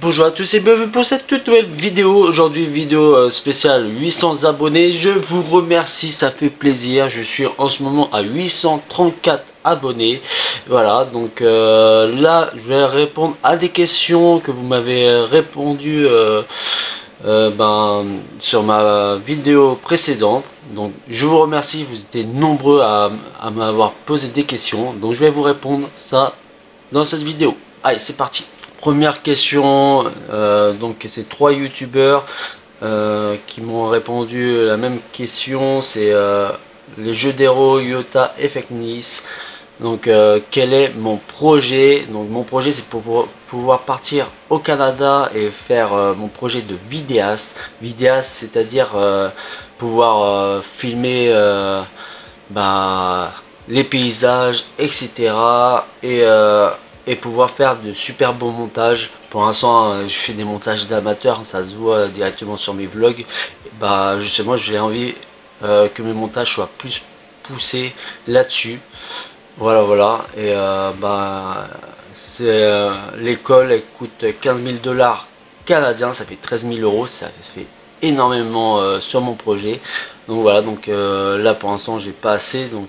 Bonjour à tous et bienvenue pour cette toute nouvelle vidéo. Aujourd'hui vidéo euh, spéciale 800 abonnés. Je vous remercie ça fait plaisir. Je suis en ce moment à 834 abonnés. Voilà donc euh, là je vais répondre à des questions que vous m'avez répondu euh, ben, sur ma vidéo précédente. Donc je vous remercie. Vous étiez nombreux à m'avoir posé des questions. Donc je vais vous répondre ça dans cette vidéo. Allez c'est parti Première question, euh, donc c'est trois youtubeurs euh, qui m'ont répondu la même question, c'est euh, les jeux d'héros, Yota, Effect Nice. Donc quel est mon projet? Donc mon projet c'est pour pouvoir partir au Canada et faire mon projet de vidéaste. Vidéaste c'est-à-dire pouvoir filmer bah, les paysages, etc. Et et pouvoir faire de super beaux montages. Pour l'instant, euh, je fais des montages d'amateurs, ça se voit directement sur mes vlogs. Bah justement, j'ai envie euh, que mes montages soient plus poussés là-dessus. Voilà, voilà. Et euh, bah c'est l'école, elle coûte 15 000 dollars canadiens, ça fait 13 000 euros, ça fait énormément sur mon projet. Donc voilà, donc là pour l'instant j'ai pas assez, donc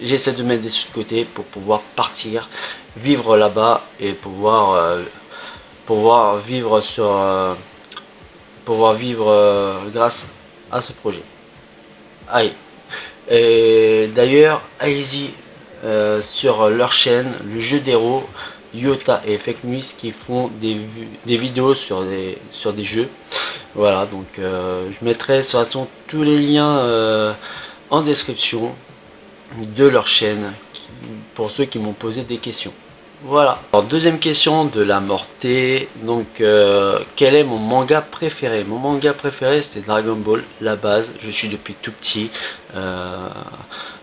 j'essaie de mettre des sous de côté pour pouvoir partir, vivre là-bas et pouvoir, euh, pouvoir vivre sur euh, pouvoir vivre euh, grâce à ce projet. Allez. Et d'ailleurs, allez-y sur leur chaîne, le jeu d'héros, Yota et Fake News qui font des, vidéos sur des, sur des jeux. Voilà, donc je mettrai sur façon tous les liens en description de leur chaîne pour ceux qui m'ont posé des questions. Voilà. Alors, deuxième question de la mortée. Donc, euh, quel est mon manga préféré? Mon manga préféré, c'est Dragon Ball, la base. Je suis depuis tout petit. Euh,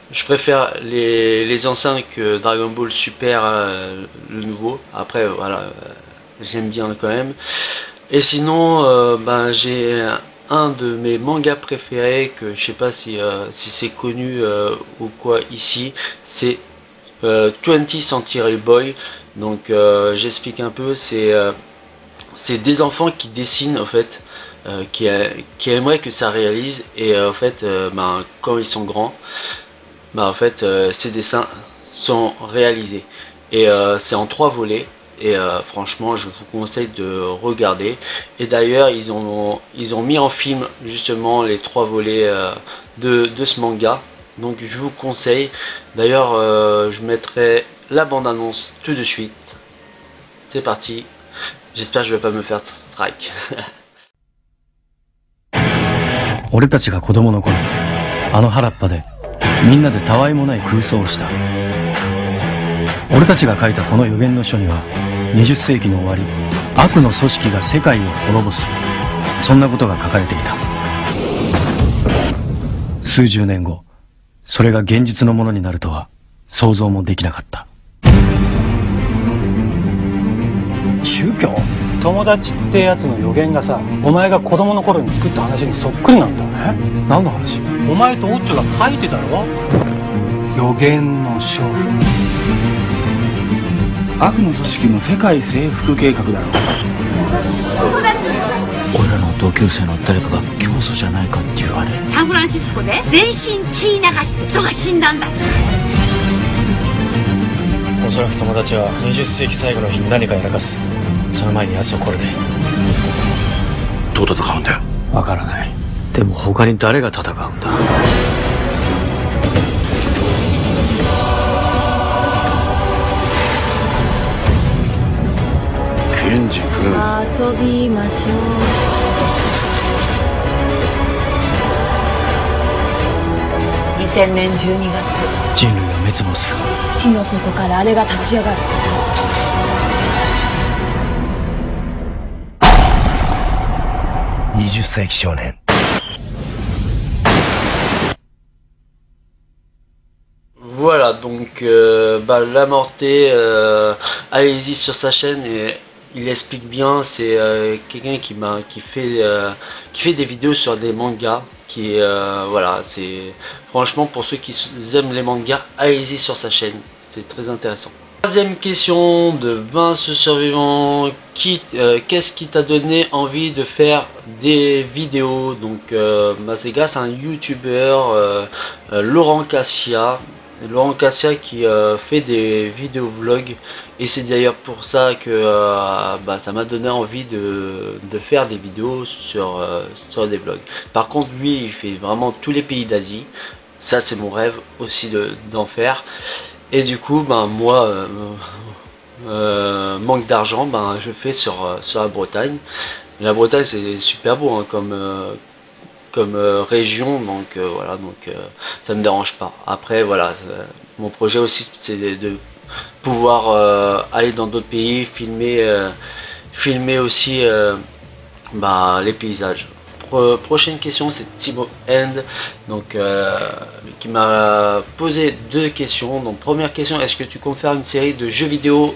je préfère les, anciens que Dragon Ball Super, euh, le nouveau. Après, voilà, j'aime bien quand même. Et sinon, ben, j'ai un de mes mangas préférés que je sais pas si, c'est connu ou quoi ici c'est 20 euh, Century Boy. Donc j'explique un peu. C'est c'est des enfants qui dessinent en fait qui, qui aimeraient que ça réalise. Et en fait ben, quand ils sont grands ben, en fait ces dessins sont réalisés. Et c'est en trois volets. Et euh, franchement je vous conseille de regarder. Et d'ailleurs ils ont, ils ont mis en film justement les trois volets euh, de, ce manga donc je vous conseille d'ailleurs euh, je mettrai la bande annonce tout de suite c'est parti j'espère que je vais pas me faire strike 俺たちが子供の頃あの原っぱでみんなでたわいもない空想をした俺たちが書いたこの予言の書には20世紀の終わり悪の組織が世界を滅ぼすそんなことが書かれていた数十年後それが現実のものになるとは想像もできなかった。宗教？友達ってやつの予言がさお前が子供の頃に作った話にそっくりなんだ。ね何の話？お前とオッチョが書いてたろ？予言の書。悪の組織の世界征服計画だろ。俺らの同級生の誰かが教祖じゃないかって言われ。サンフランシスコで全身血流して人が死んだんだ。おそらく友達は20世紀最後の日に何かやらかす。その前に奴をこれで。どう戦うんだよ？わからない。でも他に誰が戦うんだ？ケンジ君。遊びましょう2000年12月人類は滅亡する地の底からあれが立ち上がる20世紀少年 Voilà, donc euh, bah, la mortée, euh, allez-y sur sa chaîne et il explique bien, c'est euh, quelqu'un qui m'a qui fait euh, qui fait des vidéos sur des mangas qui euh, voilà, c'est franchement pour ceux qui aiment les mangas, allez-y sur sa chaîne, c'est très intéressant. Troisième question de Vince Survivant. Qui, euh, Qu'est-ce qui t'a donné envie de faire des vidéos? Donc, euh, bah, c'est grâce à un youtubeur, Laurent Cassia. Laurent Cassia qui fait des vidéos vlogs et c'est d'ailleurs pour ça que bah, ça m'a donné envie de, faire des vidéos sur, sur des vlogs. Par contre lui il fait vraiment tous les pays d'Asie, ça c'est mon rêve aussi d'en faire. Et du coup, ben, moi, euh, euh, manque d'argent, ben, je fais sur, euh, sur la Bretagne. La Bretagne, c'est super beau hein, comme, comme région, donc voilà, donc ça me dérange pas. Après, voilà, mon projet aussi, c'est de, pouvoir aller dans d'autres pays, filmer, filmer aussi ben, les paysages prochaine question, c'est Thibaut End, donc, euh, qui m'a posé deux questions. Donc, première question, est-ce que tu comptes faire une série de jeux vidéo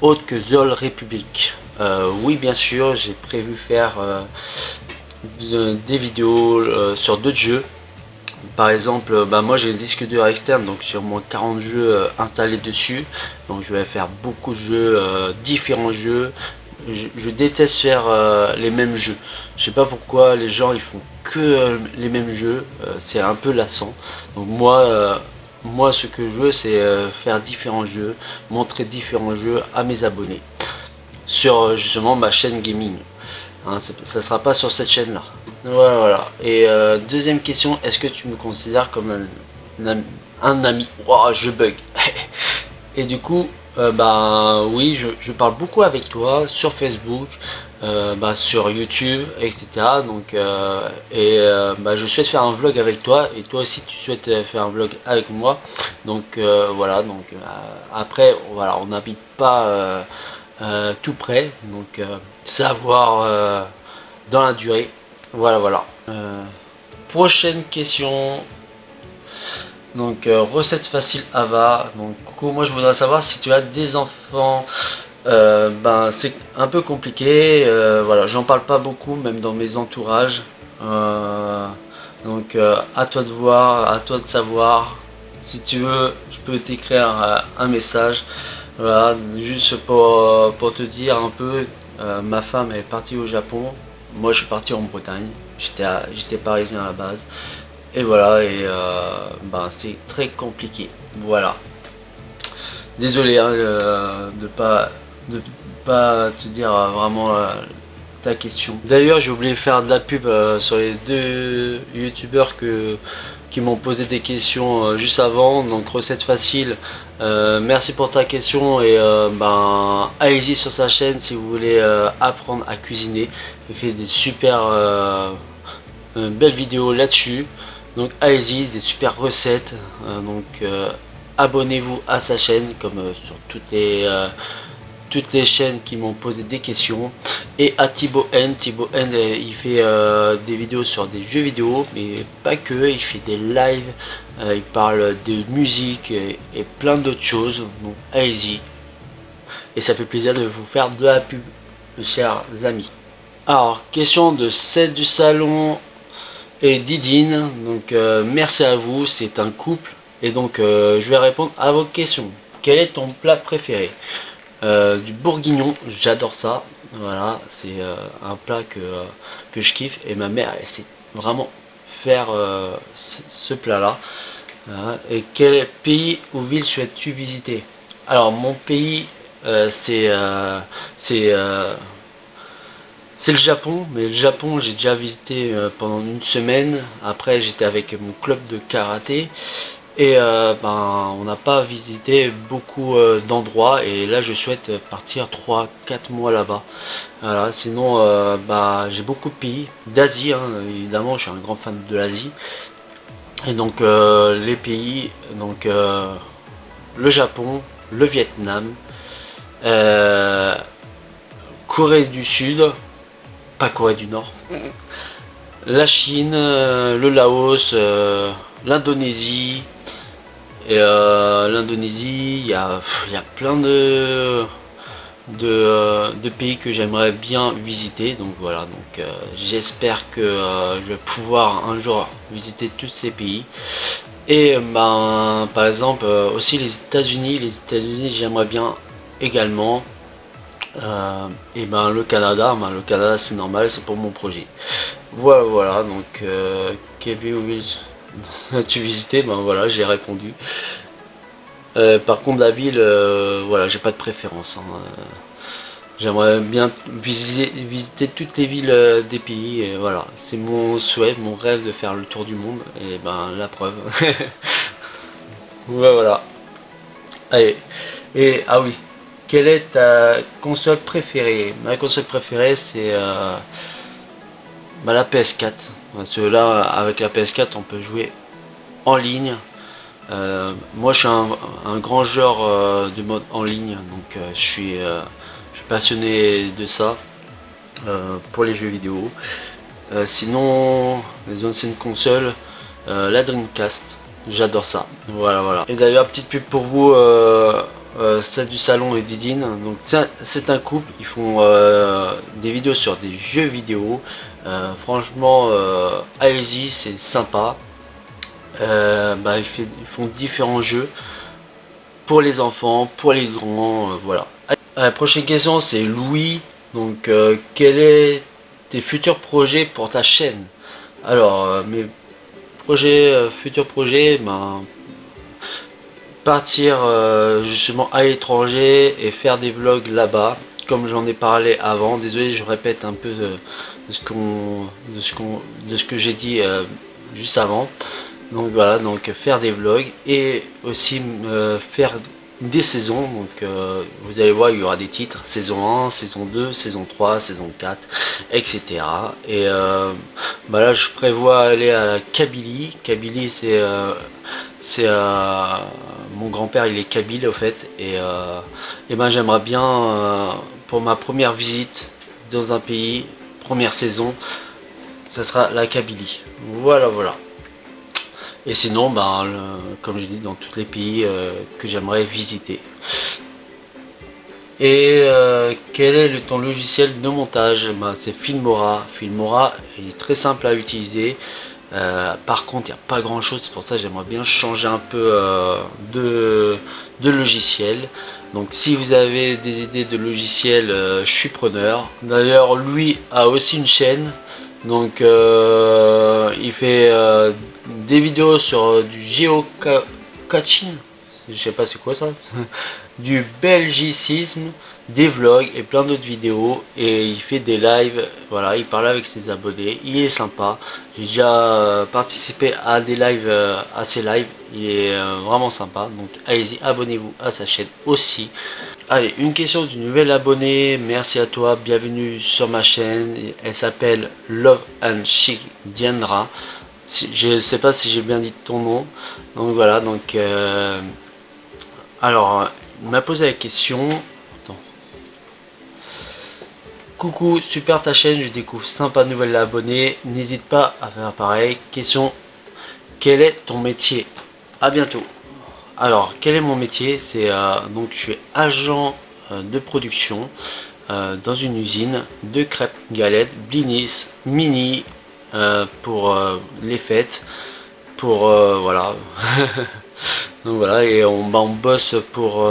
autre que The Republic euh, Oui, bien sûr, j'ai prévu faire euh, des vidéos sur d'autres jeux. Par exemple, bah, moi j'ai un disque dur externe, donc j'ai au moins 40 jeux installés dessus. Donc je vais faire beaucoup de jeux, différents jeux, je, déteste faire euh, les mêmes jeux. Je sais pas pourquoi les gens ils font que euh, les mêmes jeux, euh, c'est un peu lassant. Donc moi, moi ce que je veux c'est faire différents jeux, montrer différents jeux à mes abonnés sur justement ma chaîne gaming. Hein, ça sera pas sur cette chaîne là. Voilà, voilà. Et deuxième question, est-ce que tu me considères comme un, ami? Oh, je bug. Et du coup, euh, bah oui, je, parle beaucoup avec toi sur Facebook, euh, bah, sur YouTube, etc. Donc, euh, et bah, je souhaite faire un vlog avec toi et toi aussi tu souhaites faire un vlog avec moi. Donc voilà, donc après voilà, on n'habite pas tout près, donc savoir dans la durée. Voilà, voilà. prochaine question. Donc euh, recette facile Ava. Donc coucou, moi je voudrais savoir si tu as des enfants. Euh, ben c'est un peu compliqué. Euh, voilà, j'en parle pas beaucoup, même dans mes entourages. donc à toi de voir, à toi de savoir. Si tu veux, je peux t'écrire un message. Voilà, juste pour, pour te dire un peu, ma femme est partie au Japon. Moi je suis parti en Bretagne. J'étais parisien à la base. Et voilà, et euh, ben, c'est très compliqué. Voilà. Désolé hein, euh, de pas de pas te dire euh, vraiment ta question. D'ailleurs, j'ai oublié de faire de la pub sur les deux youtubeurs que qui m'ont posé des questions juste avant. Donc recette facile. merci pour ta question et ben allez-y sur sa chaîne si vous voulez apprendre à cuisiner. Il fait des super belles vidéos là-dessus. Donc allez-y, des super recettes. Euh, donc euh, abonnez-vous à sa chaîne comme euh, sur toutes les, toutes les chaînes qui m'ont posé des questions. Et à Thibaut N. Thibaut N il fait des vidéos sur des jeux vidéo, mais pas que, il fait des lives, il parle de musique et, plein d'autres choses. Donc allez-y. Et ça fait plaisir de vous faire de la pub, chers amis. Alors, question de celle du salon et Didine. Donc euh, merci à vous, c'est un couple. Et donc euh, je vais répondre à vos questions. Quel est ton plat préféré? Euh, Du bourguignon, j'adore ça. Voilà, c'est un plat que, que je kiffe. Et ma mère, elle sait vraiment faire ce plat-là. et quel pays ou ville souhaites-tu visiter? Alors mon pays, c'est c'est c'est le Japon, mais le Japon j'ai déjà visité euh, pendant une semaine. Après j'étais avec mon club de karaté et euh, ben, on n'a pas visité beaucoup euh, d'endroits et là je souhaite partir 3-4 mois là-bas. Voilà, sinon bah, j'ai beaucoup de pays d'Asie, hein, évidemment je suis un grand fan de l'Asie. Et donc les pays, donc le Japon, le Vietnam, Corée du Sud, pas Corée du Nord. La Chine, euh, le Laos, euh, l'Indonésie. Et euh, l'Indonésie, il y a, y a, plein de, de, pays que j'aimerais bien visiter. Donc voilà, donc j'espère que je vais pouvoir un jour visiter tous ces pays. Et ben, par exemple, euh, aussi les États-Unis. Les États-Unis, j'aimerais bien également. Euh, et ben le Canada, ben, le Canada c'est normal, c'est pour mon projet. Voilà, voilà. Donc, euh, Kevin as-tu visité Ben voilà, j'ai répondu. par contre, la ville, voilà, j'ai pas de préférence. Hein. J'aimerais bien visiter, toutes les villes euh, des pays. Et voilà, c'est mon souhait, mon rêve de faire le tour du monde. Et ben la preuve. voilà. Allez. Et ah oui. Quelle est ta console préférée? Ma console préférée c'est euh, bah, la PS4. Parce que là avec la PS4 on peut jouer en ligne. Euh, moi je suis un, grand joueur de mode en ligne. Donc je suis passionné de ça euh, pour les jeux vidéo. Euh, sinon, les anciennes consoles, euh, la Dreamcast, j'adore ça. Voilà, voilà. Et d'ailleurs, petite pub pour vous, celle du salon et Didine. Donc, c'est un couple, ils font des vidéos sur des jeux vidéo. Franchement, allez-y, c'est sympa. Bah, ils, font différents jeux pour les enfants, pour les grands, voilà. La prochaine question c'est Louis. Donc euh, quel est tes futurs projets pour ta chaîne? Alors euh, mes projets, euh, futurs projets, ben, partir justement à l'étranger et faire des vlogs là-bas. Comme j'en ai parlé avant, désolé je répète un peu de, ce qu'on de ce que j'ai dit juste avant. Donc voilà, donc faire des vlogs et aussi faire des saisons. Donc euh, vous allez voir, il y aura des titres saison 1, saison 2, saison 3, saison 4, etc. Et euh, bah là, je prévois aller à Kabylie. Kabylie, c'est euh, c'est mon grand-père, il est kabyle au fait. Et, et ben j'aimerais bien pour ma première visite dans un pays, première saison, ça sera la Kabylie. Voilà, voilà. Et sinon, ben, comme je dis, dans tous les pays euh, que j'aimerais visiter. Et euh, quel est ton logiciel de montage? Ben, C'est Filmora. Filmora est très simple à utiliser. Euh, par contre, il n'y a pas grand chose. C'est pour ça que j'aimerais bien changer un peu de, de, logiciel. Donc si vous avez des idées de logiciel, je suis preneur. D'ailleurs, lui a aussi une chaîne. Donc il fait des vidéos sur euh, du géocaching, je sais pas c'est quoi ça, du belgicisme, des vlogs et plein d'autres vidéos et il fait des lives, voilà, il parle avec ses abonnés, il est sympa, j'ai déjà euh, participé à des lives, euh, à ses lives, il est vraiment sympa, donc allez-y, abonnez-vous à sa chaîne aussi. Allez, une question d'une nouvelle abonnée, merci à toi, bienvenue sur ma chaîne, elle s'appelle Love and Chic Diandra je ne sais pas si j'ai bien dit ton nom. Donc voilà, donc... Euh, alors, il m'a posé la question. Coucou, super ta chaîne, je découvre sympa nouvelle abonné. N'hésite pas à faire pareil. Question, quel est ton métier? À bientôt. Alors, quel est mon métier? C'est euh, donc je suis agent euh, de production dans une usine de crêpes, galettes, blinis, mini, euh, pour euh, les fêtes, pour euh, voilà. donc voilà, et on, bah, on bosse pour,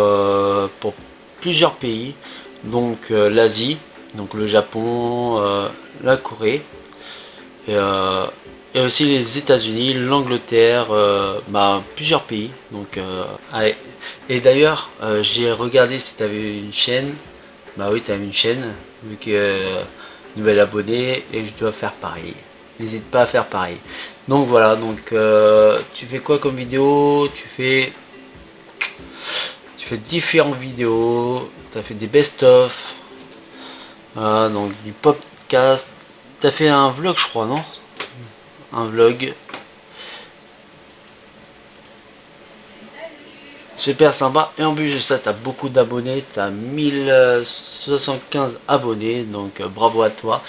pour plusieurs pays, donc l'Asie, donc le Japon, la Corée, et, et, aussi les États-Unis, l'Angleterre, bah, plusieurs pays. Donc, Et d'ailleurs, j'ai regardé si tu avais une chaîne. Bah oui, tu as une chaîne, vu que nouvelle abonné, et je dois faire pareil n'hésite pas à faire pareil. Donc voilà, donc euh, tu fais quoi comme vidéo? Tu fais tu fais différentes vidéos, tu as fait des best-of, donc du podcast, tu as fait un vlog je crois, non? Un vlog. Super sympa. Et en plus de ça, tu as beaucoup d'abonnés. Tu as 1075 abonnés. Donc euh, bravo à toi.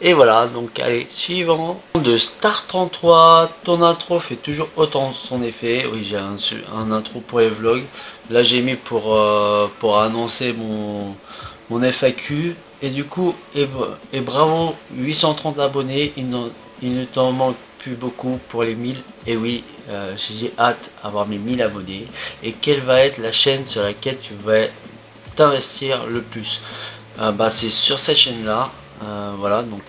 Et voilà, donc allez, suivant. De Star 33, ton intro fait toujours autant son effet. Oui, j'ai un, un, intro pour les vlogs. Là, j'ai mis pour, euh, pour annoncer mon, mon FAQ. Et du coup, et, bravo, 830 abonnés. Il, ne t'en manque plus beaucoup pour les 1000. Et oui, euh, j'ai hâte d'avoir mes 1000 abonnés. Et quelle va être la chaîne sur laquelle tu vas t'investir le plus? Euh, bah, C'est sur cette chaîne-là. Euh, voilà, donc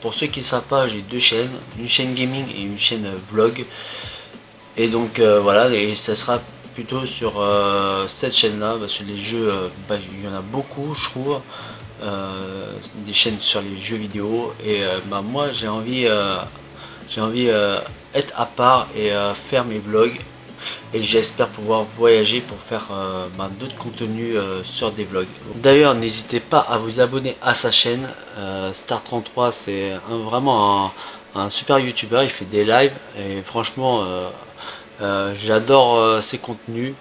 pour ceux qui ne savent pas, j'ai deux chaînes. Une chaîne gaming et une chaîne vlog. Et donc voilà, et ça sera plutôt sur cette chaîne-là. Bah, sur les jeux, bah, il y en a beaucoup, je trouve. Des chaînes sur les jeux vidéo. Et bah, moi j'ai envie j'ai envie être à part et faire mes vlogs. Et j'espère pouvoir voyager pour faire euh, bah, d'autres contenus euh, sur des vlogs. D'ailleurs n'hésitez pas à vous abonner à sa chaîne, euh, Star33 c'est vraiment un, super youtubeur, il fait des lives. Et franchement j'adore ses contenus.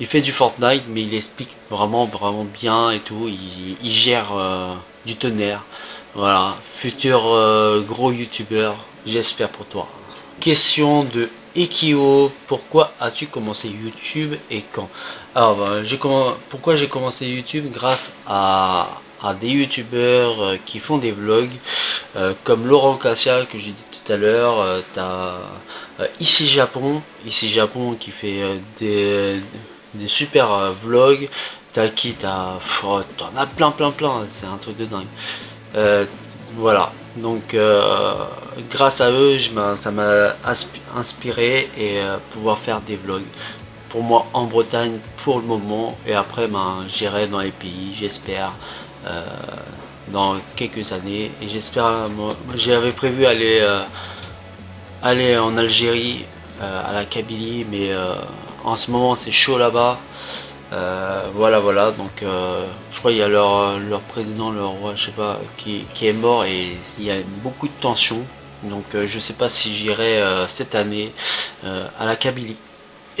Il fait du Fortnite mais il explique vraiment vraiment bien et tout, il, gère du tonnerre. Voilà, futur gros youtubeur, j'espère pour toi. Question de Ekio, pourquoi as-tu commencé YouTube et quand? Alors, bah, pourquoi j'ai commencé YouTube? Grâce à, des youtubeurs euh, qui font des vlogs, euh, comme Laurent Cassia que j'ai dit l'heure, euh, tu as Ici Japon, Ici Japon qui fait des, des super vlogs, t'as qui T'as, oh, t'en as plein plein plein, c'est un truc de dingue. voilà, donc euh, grâce à eux, ça m'a inspiré et euh, pouvoir faire des vlogs. Pour moi en Bretagne pour le moment et après ben, j'irai dans les pays, j'espère, euh, dans quelques années. Et j'espère, j'avais prévu aller, aller en Algérie, à la Kabylie, mais en ce moment c'est chaud là-bas. Euh, voilà, voilà, donc euh, je crois qu'il y a leur, leur président, leur roi, je sais pas, qui, est mort et il y a beaucoup de tensions. Donc euh, je sais pas si j'irai cette année à la Kabylie.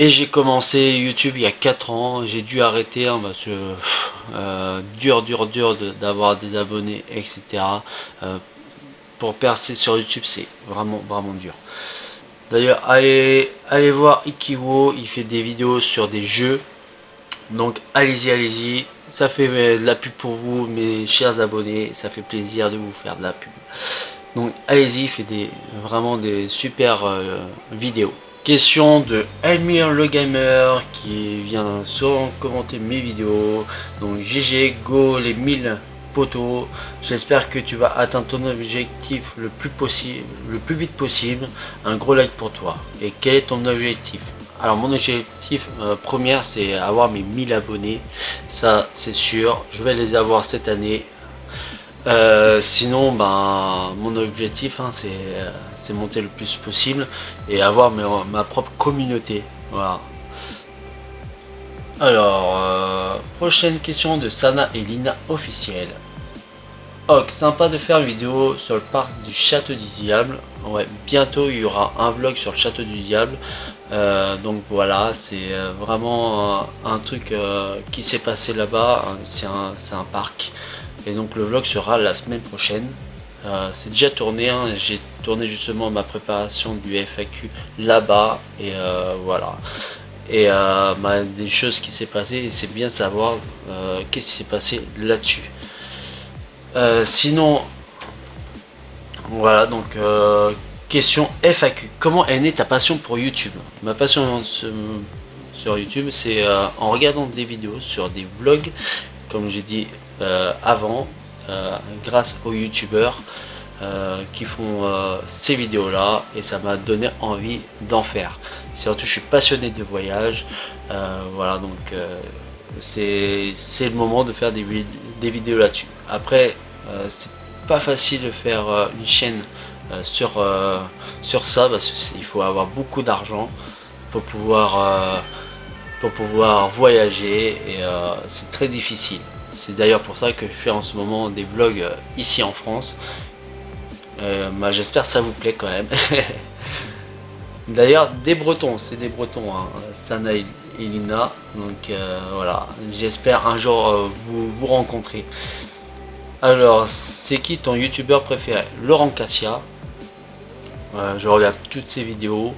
Et j'ai commencé YouTube il y a 4 ans, j'ai dû arrêter hein, parce que dur, dur, dur d'avoir des abonnés, etc. pour percer sur YouTube, c'est vraiment, vraiment dur. D'ailleurs, allez, allez voir Ikiwo, il fait des vidéos sur des jeux donc allez-y, allez-y. Ça fait de la pub pour vous, mes chers abonnés. Ça fait plaisir de vous faire de la pub. Donc allez-y, fait des, vraiment des super euh, vidéos. Question de Elmire le gamer qui vient souvent commenter mes vidéos. Donc GG, go les 1000 poteaux. J'espère que tu vas atteindre ton objectif le plus possible, le plus vite possible. Un gros like pour toi. Et quel est ton objectif? Alors mon objectif euh, premier c'est avoir mes 1000 abonnés. Ça c'est sûr. Je vais les avoir cette année. Euh, sinon ben mon objectif hein, euh, c'est monter le plus possible et avoir ma, propre communauté. Voilà. Alors, prochaine question de Sana et Lina officielle. Ok, sympa de faire une vidéo sur le parc du Château du Diable. Ouais, bientôt il y aura un vlog sur le Château du Diable. Euh, donc voilà, c'est euh, vraiment un, truc euh, qui s'est passé là-bas. C'est un, parc. Et donc le vlog sera la semaine prochaine. C'est déjà tourné, hein. j'ai tourné justement ma préparation du FAQ là-bas. Et voilà. Et bah, des choses qui s'est passé et c'est bien de savoir qu'est-ce qui s'est passé là-dessus. sinon, voilà, donc Question FAQ. Comment est née ta passion pour YouTube? Ma passion sur YouTube, c'est euh, en regardant des vidéos sur des vlogs, comme j'ai dit euh, avant, euh, grâce aux YouTubeurs qui font ces vidéos-là, et ça m'a donné envie d'en faire. Surtout, je suis passionné de voyage, voilà, donc c'est le moment de faire des, vidéos là-dessus. Après, c'est pas facile de faire une chaîne euh, sur, euh, sur ça parce qu'il faut avoir beaucoup d'argent pour pouvoir euh, pour pouvoir voyager et c'est très difficile. C'est d'ailleurs pour ça que je fais en ce moment des vlogs ici en France. Bah, j'espère que ça vous plaît quand même. d'ailleurs des Bretons, c'est des Bretons, hein, Sana et Lina. Donc voilà, j'espère un jour vous, vous rencontrer. Alors, c'est qui ton youtubeur préféré? Laurent Cassia, je regarde toutes ses vidéos.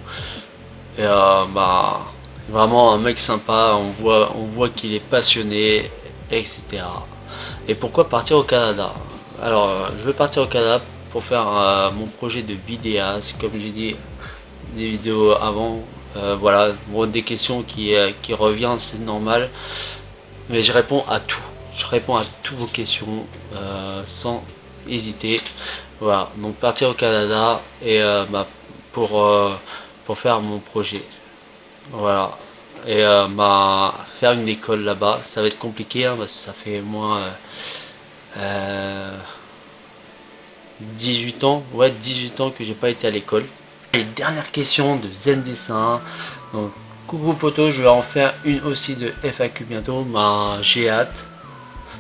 Et euh, bah, vraiment un mec sympa, on voit, on voit qu'il est passionné, etc. Et pourquoi partir au Canada? Alors, euh, je veux partir au Canada pour faire euh, mon projet de vidéaste, comme j'ai dit des vidéos avant. Euh, voilà, des questions qui, reviennent, c'est normal. Mais je réponds à tout. Je réponds à toutes vos questions sans hésiter. Voilà, donc partir au Canada et bah, pour, pour faire mon projet. Voilà, et bah, faire une école là-bas, ça va être compliqué hein, parce que ça fait moins 18 ans, ouais 18 ans que j'ai pas été à l'école. Et dernière question de Zen Dessin. Donc coucou poto, je vais en faire une aussi de FAQ bientôt, mais j'ai hâte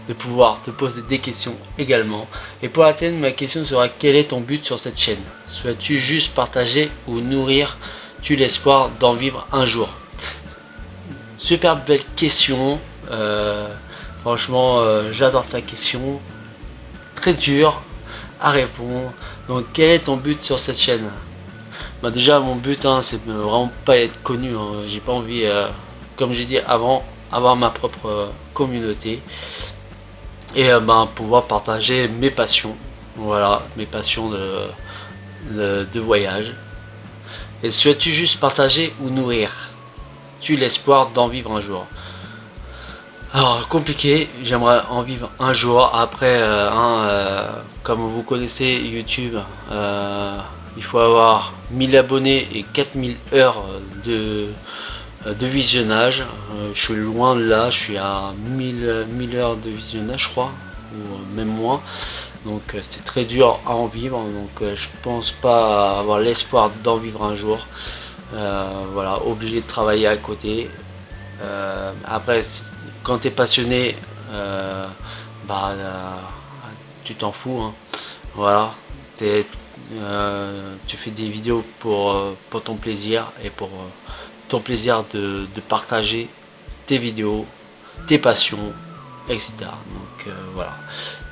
de pouvoir te poser des questions également. Et pour la ma question sera quel est ton but sur cette chaîne? Souhaites-tu juste partager ou nourrir? Tu l'espoir d'en vivre un jour? Super belle question. Euh, franchement, euh, j'adore ta question. Très dur, à répondre. Donc quel est ton but sur cette chaîne? Bah Déjà mon but hein, c'est vraiment pas être connu. Hein. J'ai pas envie, euh, comme j'ai dit avant, avoir ma propre communauté. Et bah, pouvoir partager mes passions. Voilà, mes passions de, de, voyage. Et souhaites-tu juste partager ou nourrir? L'espoir d'en vivre un jour alors compliqué, j'aimerais en vivre un jour. Après, euh, euh, comme vous connaissez YouTube, euh, il faut avoir 1000 abonnés et 4000 heures de, de visionnage. je suis loin de là, je suis à 1000, 1000 heures de visionnage, je crois, ou même moins. Donc c'est très dur à en vivre. Donc je pense pas avoir l'espoir d'en vivre un jour. Voilà, obligé de travailler à côté. après, quand tu es passionné, euh, bah, euh, tu t'en fous. Hein. Voilà, euh, tu fais des vidéos pour, pour ton plaisir et pour ton plaisir de, partager tes vidéos, tes passions, etc. Donc voilà.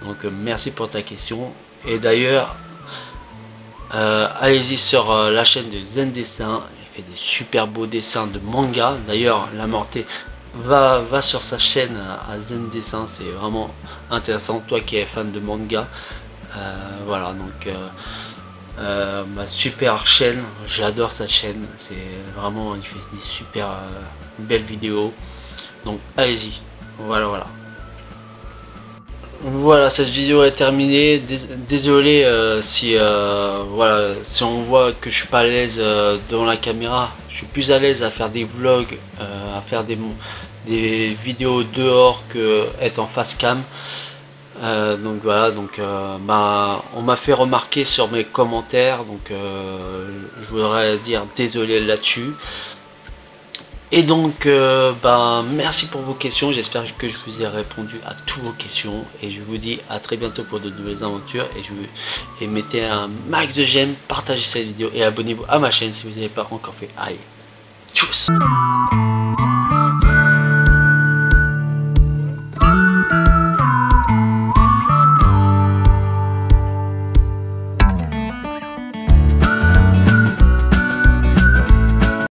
Donc merci pour ta question. Et d'ailleurs, allez-y sur la chaîne de Zen Dessin. Des super beaux dessins de manga. D'ailleurs, la mortée va, va sur sa chaîne à Zen Dessin, c'est vraiment intéressant. Toi qui es fan de manga, euh, voilà, donc euh, euh, ma super chaîne, j'adore sa chaîne, c'est vraiment, il fait des super belles vidéos. Donc allez-y, voilà, voilà. Voilà, cette vidéo est terminée. Désolé si, voilà, si on voit que je suis pas à l'aise devant la caméra. Je suis plus à l'aise à faire des vlogs, à faire des, vidéos dehors que être en face cam. Euh, donc voilà, donc euh, on m'a fait remarquer sur mes commentaires, donc euh, je voudrais dire désolé là-dessus. Et donc, bah, merci pour vos questions. J'espère que je vous ai répondu à toutes vos questions. Et je vous dis à très bientôt pour de nouvelles aventures. Et, je, et mettez un max de j'aime, partagez cette vidéo et abonnez-vous à ma chaîne si vous n'avez pas encore fait. Allez, tchuss